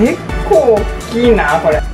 結構大きいなこれ。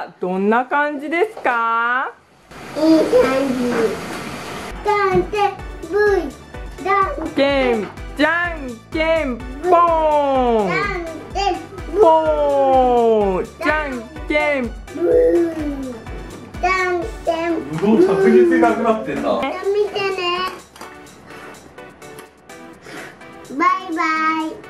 はどんな感じですか？いい感じ。だんて、ぶい。だんけんじゃんけんぽーんじゃんけんぶい。だんて、ぶどうなくなってんな。見てね。バイバイ。